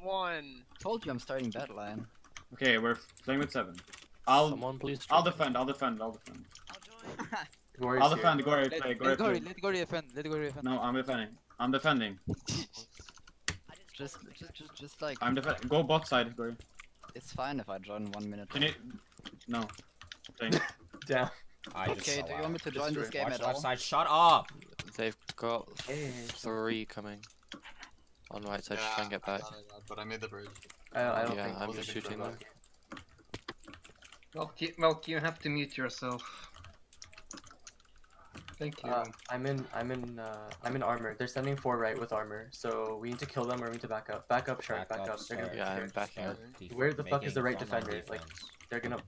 one. Told you I'm starting that line. Okay, we're playing with seven. I'll Someone please. I'll defend. I'll defend. I'll defend. Glory's I'll here. defend. Go ahead. Let, Play. Go let ahead. go, play. let go defend, let go defend. No, I'm defending. I'm defending. Just, just, just, just like I'm defending. Go bot side. Go. it's fine if I join one minute. Can you? No. Playing. Down. I just Okay, fell do you want me to join this game Watch at left all? side. Shut up. They've got Hey. three coming. On right side, just try and get back. but I made the bridge. I, I don't Yeah, think I'm we'll just get shooting that them. lucky. Well, you, well, you have to mute yourself. Thank you. Uh, I'm in. I'm in. Uh, I'm in armor. They're sending four right with armor, so we need to kill them or we need to back up. Back up, shark. Back, up. They're gonna Yeah, I'm backing up. Where the fuck is the right making fun of defender? Like- They're gonna.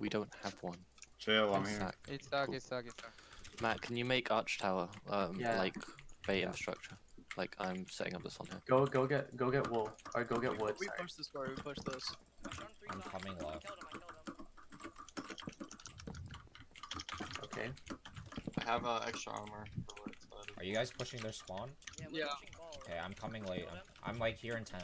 We don't have one. Chill. I'm One here. sec. It's stuck, it's stuck, it's stuck. Matt, can you make arch tower? Um, Yeah. like bait infrastructure. Like I'm setting up this one here. Go. Go get. Go get wool or go get wood. We sorry. push this, bro. We push this. I'm coming left. Okay. I have uh, extra armor. for what it's about. Are you guys pushing their spawn? Yeah. Okay, I'm coming late. I'm, I'm like here in ten.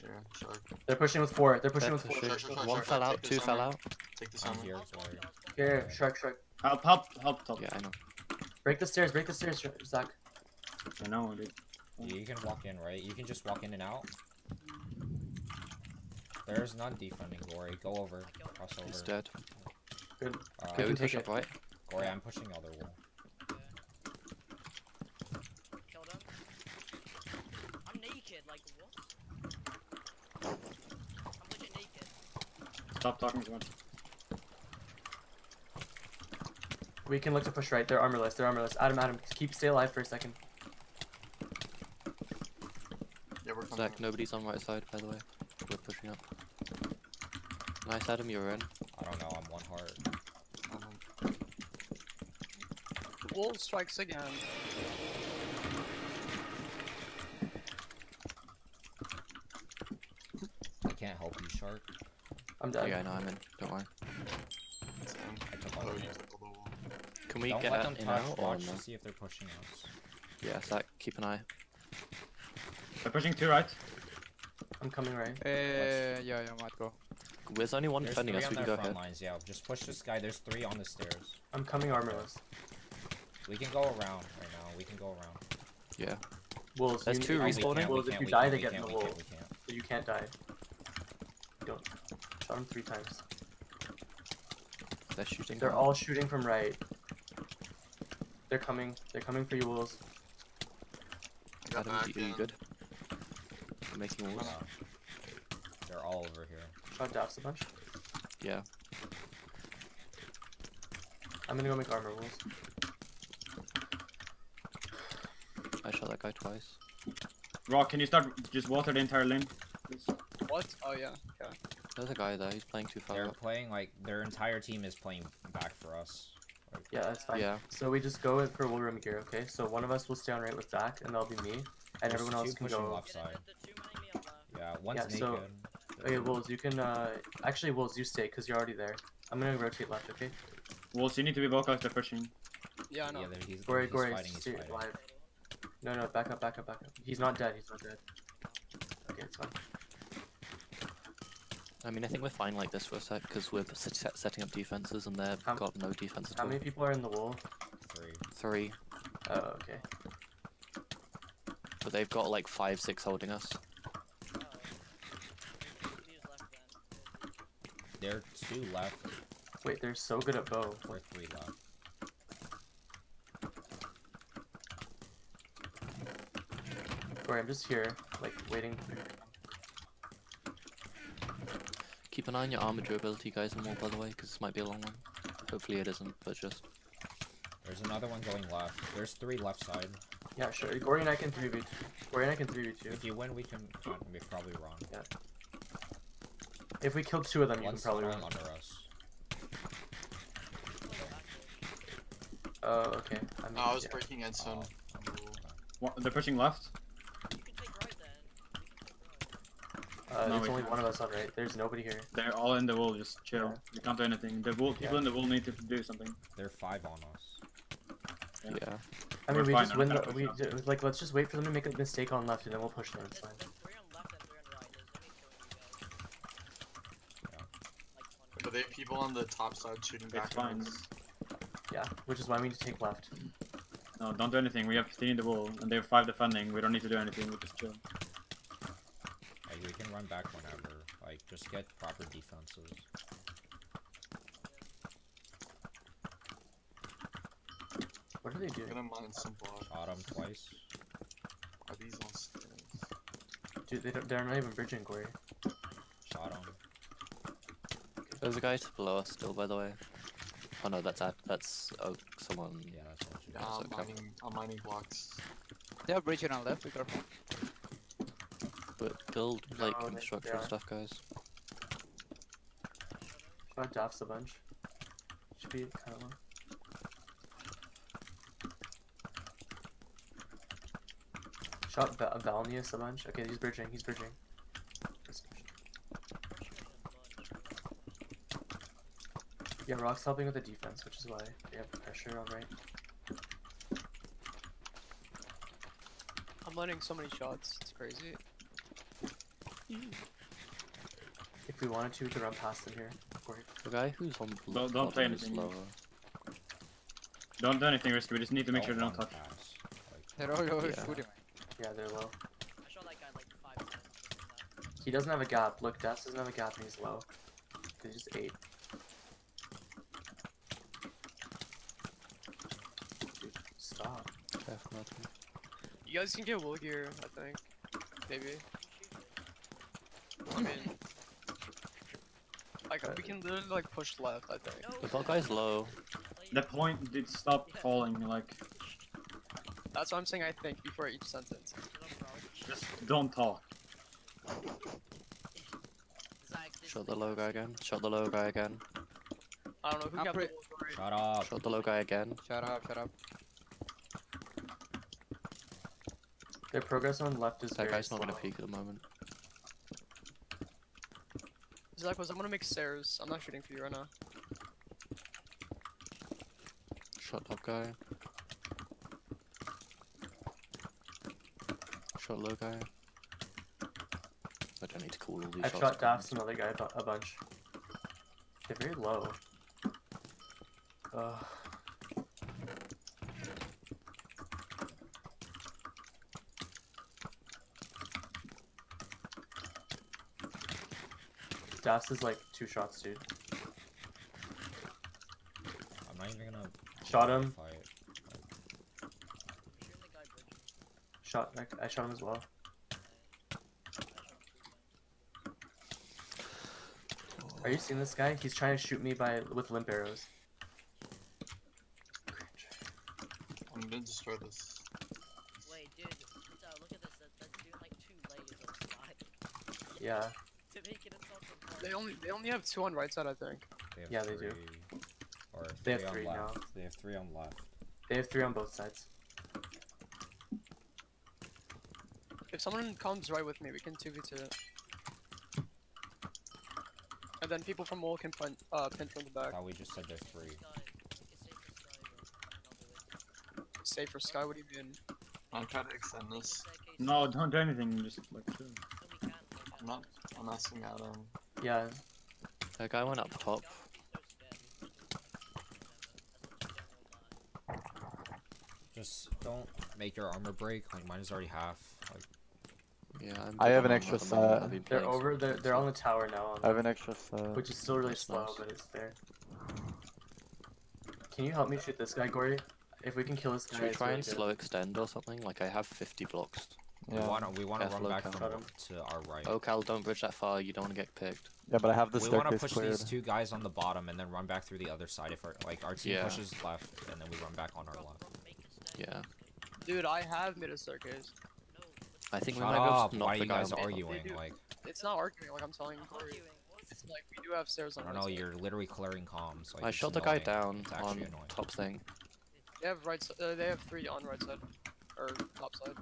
Here, shark. They're pushing with four. They're pushing They're with four. pushing. Shark, shark, shark, One shark, fell out, two fell out. Take this I'm armor. here, sorry. Here, Shrek, Shrek. Help! Help! Help! Top. Yeah, I know. Break the stairs. Break the stairs, Zach. I know. Dude. Yeah, you can walk in, right? You can just walk in and out. There's none defending Gory. Go over. Cross over. He's dead. Good. Uh, Okay, can we take push up it. right. Gory, I'm pushing other wall. I'm naked, like what? I'm legit naked. Stop talking so much. We can look to push right. They're armorless. They're armorless. Adam, Adam, keep stay alive for a second. Yeah, we're coming. Zach, nobody's on right side, by the way. We're pushing up. Nice, Adam, you're in. I don't know. I'm one heart. Um, Wall strikes again. I can't help you, Shark. I'm dead. Yeah, I know, I'm in. Don't worry. I took Oh, of you it. took all the wall. Can we Don't get let them in touch. out or Watch no? to see if they're pushing us. Yeah, Zach, keep an eye. They're pushing two right. I'm coming right. Uh, yeah, yeah, might go. There's only one There's defending us, on we can go front ahead. lines. Yeah, just push this guy. There's three on the stairs. I'm coming armorless. We can go around right now. We can go around. Yeah. Wolves. There's you two need- we respawning? can't, we Wolves, if can't, you we die, can't, they we get in can't, the we wall. can't, we can't. So you can't die. Don't. Shot him three times. They're shooting. They're down. all shooting from right. They're coming. They're coming for you, wolves. Got Adam, are you good? You're making walls? Uh, they're all over here. Shot Daffs a bunch. Yeah. I'm gonna go make armor wolves. I shot that guy twice. Rock, can you start just water the entire lane? please? What? Oh yeah. Okay. There's a guy there, he's playing too far They're up. playing like their entire team is playing back for us. Like, Yeah, that's fine. Yeah. So we just go in for wool room gear, okay? So one of us will stay on right with Zach, and that'll be me, and there's everyone else can go. left side. Yeah, one's Yeah, naked. so- Okay, wolves, you can. uh... Actually, wolves, you stay, cause you're already there. I'm gonna rotate left, okay? Wolves, you need to be vocal if they're pushing. Yeah, I know. Yeah, there- he's, Gory, he's Gory, fighting, he's fighting. alive. No, no, back up, back up, back up. He's not dead. He's not dead. Okay, it's fine. I mean, I think we're fine like this for a sec, because we're set set- setting up defenses and they've How- got no defense at How all. many people are in the wool? Three. Three. Oh, okay. But they've got like five, six holding us. They're two left Wait, they're so good at bow. or three left. Gory, I'm just here, like waiting. Keep an eye on your armor durability, guys, and more, by the way, because this might be a long one. Hopefully it isn't, but just. There's another one going left. There's three left side. Yeah, sure. Gory and I can 3v2. Gory and I can 3v2. If you win, we can. uh, We probably run. If we kill two of them, you can probably run. under us. Oh, okay. I mean, No, I was yeah. breaking Endstone. on the wall. What, they're pushing left. Uh, No, there's only can't. one of us on right. There's nobody here. They're all in the wall. Just chill. You can't do anything. The wool, people Yeah. in the wall need to do something. They're five on us. Yeah. Yeah. I mean, We're we just win the. push We up. like let's just wait for them to make a mistake on left, and then we'll push them. It's fine. there's three on left and three on right. There's no need killing you guys. Like, But they have people on the top side shooting back It's at us. Yeah, which is why we need to take left. No, don't do anything. We have 15 in the wall, and they have five defending. We don't need to do anything. We just chill. Like we can run back whenever. Like just get proper defenses. What are they doing? I'm doing? gonna mine some block. Shot him twice. Are these all stairs? Dude, they don't, they're not even bridging, Corey. Shot him. There's a guy to below us still, by the way. Oh no, that's that's oh, someone. Yeah, that's what you Yeah, uh, That's I'm okay. mining, I'm mining blocks. They have breach on left, be careful. But build like No, they- construction yeah. stuff, guys. Shot Daffs a bunch. Should be kind of low. Shot Val- Valnius a bunch. Okay, he's bridging. He's bridging. Let's push. Yeah, Rock's helping with the defense, which is why they have pressure on right. I'm letting so many shots. It's crazy. If we wanted to, we could run past them here. Corey. The guy who's on bl- Don't- don't play bottom is anything. lower. Don't do anything risky. We just need to make sure they Don't don't touch. run. Like, They're all over Yeah. shooting. Yeah, they're low. I shot that guy like five times. just like that. He doesn't have a gap. Look, Daffs doesn't have a gap and he's low. He's just eight. Dude, stop. Definitely. You guys can get wool gear, I think. Maybe. I mean, like we can literally like push left. I think. No, The bot guy's low. The point did stop falling. Like, That's what I'm saying. I think before each sentence. just don't talk. Zach, this Shot the low guy again. Shot the low guy again. I don't know who I'm got the wool gear. shut up. Shot the low guy again. Shut up, shut up. Their progress on left is That very guy's not slow. gonna peek at the moment. Zach was I'm gonna make stairs. I'm not shooting for you right now. Shot top guy. Shot low guy. I don't need to call all these I've shots. shot Daffs another guy a a bunch. They're very low. Ugh. Daffs is like two shots, dude. I'm not even gonna Shot him. fight. Shooting the guy bridge. Shot. I, I shot him as well. Are you seeing this guy? He's trying to shoot me by with limp arrows. I'm gonna destroy this. Wait, dude. Uh, look at this. That, that's doing like two layers of slide Yeah. To make it into something. They only they only have two on right side. I think. They have Yeah, they do. three. Or They have three on left. now. They have three on left. They have three on both sides. If someone comes right with me, we can 2v2 it. And then people from wall can pin, uh, pin from the back. thought we just said there's three. Sky. It's safe for Sky, but I'll do it. Safe for Sky, what do you mean? I'm trying to extend this. No, don't do anything. Just like chill. No, we can. we I'm can. not. I'm asking Adam. Um, yeah. That guy went up top. Just don't make your armor break. Like mine is already half. Like Yeah, I'm I have an extra at the moment, set. I've been They're over. They're they're on the tower now, on I have an extra set. which is still really That's slow, nice. but it's there. Can you help me shoot this guy, Gory? If we can kill this guy, Should we try really and good. slow extend or something? Like I have 50 blocks. We Yeah. wanna we wanna Careful, run back Cal. from to our right. Oh, Cal, don't bridge that far. You don't want to get picked. Yeah, but I have the we want to push cleared. these two guys on the bottom and then run back through the other side if our like our team Yeah. pushes left and then we run back on our left. Yeah. Dude, I have mid a staircase. I think Shut we might be able up! to knock Why are you guys on arguing? do. Like It's not arguing, like I'm telling you. Corey. It's like we do have stairs on I on don't know. You're literally clearing comms. Like, I it's shot the guy down It's on actually annoying. top thing. They have right. Uh, they have three on right side, or top side.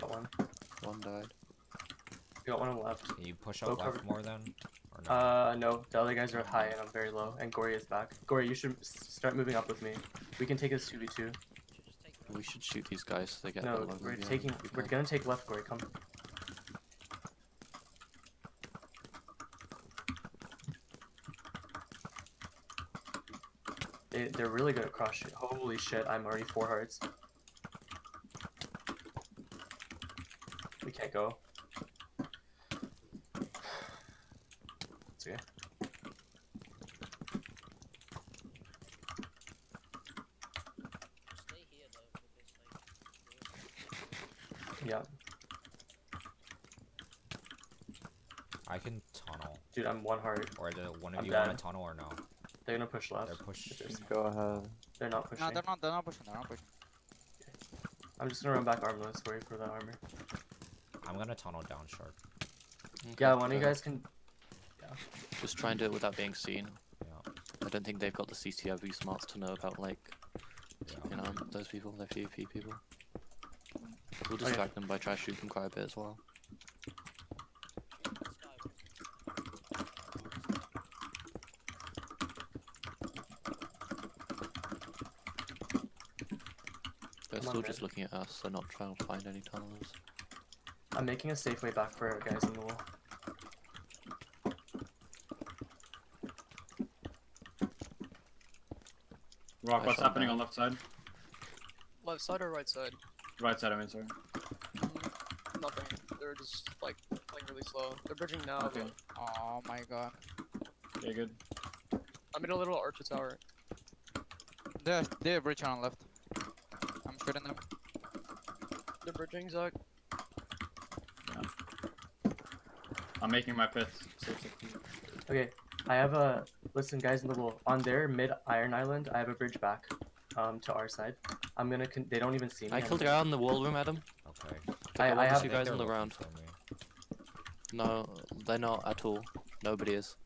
Got one. One died. You got one on the left. Can you push Low up left cover. more then? Or no? Uh, no. The other guys are high and I'm very low, and Gory is back. Gory, you should start moving up with me. We can take this two v two. We should shoot these guys so they get No, we're behind. taking. We're gonna take left, Gory. Come. They, they're really good at cross shoot. Holy shit! I'm already four hearts. We can't go. It's okay. Stay here though, because like. Yeah, I can tunnel. dude, I'm one heart. Or the one of I'm you want to tunnel or no? They're gonna push left. They're push. if Go ahead. They're not pushing. No, they're not. They're not pushing. They're not pushing. I'm just gonna run back armless. Sorry for that armor. I'm gonna tunnel down sharp. Okay, Yeah, one of you guys can. Yeah. Just try and do it without being seen. Yeah. I don't think they've got the CCIV smarts to know about like, Yeah. you know, those people, the PvP people. We'll Okay. distract them by trying to shoot them quite a bit as well. They're still just looking at us. They're not trying to find any tunnelers. I'm making a safe way back for our guys in the wall. Rock, I what's happening down. on left side? Left side or right side? Right side, I mean, sorry. Mm, nothing. They're just like playing really slow. They're bridging now. Okay. but Oh my god. Okay, good. I'm in a little archer tower. They're they're breaching on left. I'm shooting them. They're bridging, Zach. I'm making my pits. Safe, safe, safe. Okay, I have a listen, guys in the wall. On their mid Iron Island, I have a bridge back, um, to our side. I'm gonna. Con- they don't even see me. I killed a gonna- guy on the wall room, Adam. Okay. I, I want to have. see think guys on the looking ground. No, they're not at all. Nobody is.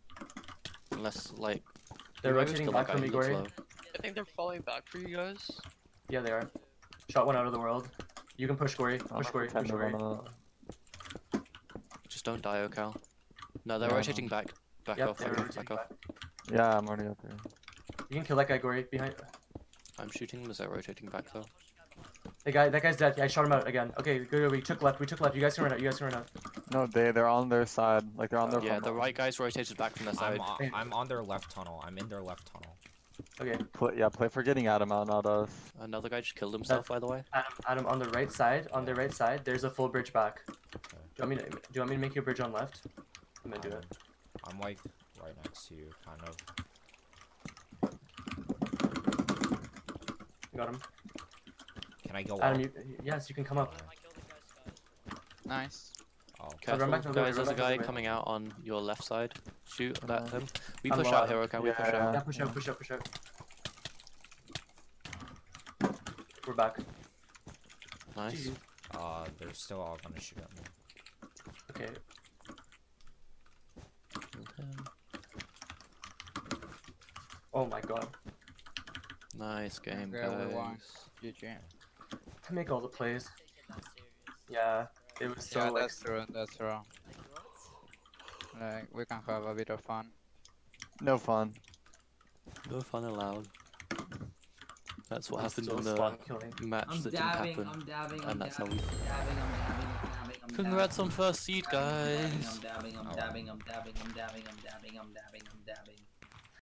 Unless, like, They're you might just rotating back that from me, Gory. I think they're falling back for you guys. Yeah, they are. Shot one out of the world. You can push Gory. Push Gory. Push Gory. On it. Just don't die, Ocal. No, they're Yeah, I rotating back. Back Yep, off, back off, back off. Yeah, I'm already up here. You can kill that guy, Gory. Behind. I'm shooting them as they're rotating back though. The guy. That guy's dead. I shot him out again. Okay, good. We took left. We took left. You guys can run out. You guys can run out. No, they they're on their side. Like they're on their. Yeah, front the line. right guy's rotated back from their side. I'm, on, I'm on their left tunnel. I'm in their left tunnel. Okay, Play, yeah, play for getting Adam out, not us. Another guy just killed himself, by the way. Adam. Adam, on the right side. On the right side, there's a full bridge back. Do you want me to? Do you want me to make you a bridge on left? I'm gonna do it. I'm like right next to you, kind of. Got him. Can I go Adam, up? you, yes, you can come up. I killed the ghost guys. Nice. Oh, Okay, Careful, back to guys, run there's a back to the guy coming out on your left side. Shoot at Uh, him. We I'm push low. out here, okay? We push yeah. out. Yeah, push up, push up, push up. We're back. Nice. GG. uh, they're still all gonna shoot at me. Okay. Oh my god. Nice game, Yeah, we won. guys. To make all the plays. Take it that serious. Yeah, it was so yeah, like that's true. That's true. Like we can have a bit of fun. No fun. No fun allowed. That's what I'm happened still in the killing. match I'm that didn't happen. I'm dabbing, I'm and that's how we- I'm dabbing, I'm dabbing, I'm dabbing, I'm Congrats on first seed, guys. I'm dabbing, I'm dabbing, I'm dabbing, I'm dabbing, I'm dabbing, I'm dabbing, I'm dabbing.